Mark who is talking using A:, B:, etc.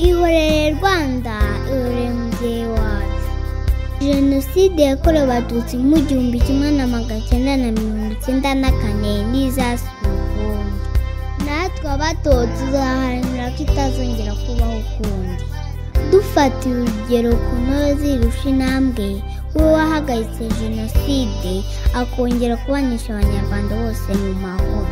A: rwanda ihoreye mubyeyi wacu. Jenoside yakorewe abatutsi mu gihumbi kimwe na magana cyenda na mirongo icyenda na kane n'izasubira ukundi natwe abato tuzaharanira ko itazongera kubaho ukundi. Dufatiye urugero ku ntore zirusha intambwe we wahagaritse jenoside akongera kubanisha abanyarwanda bose mu mahoro.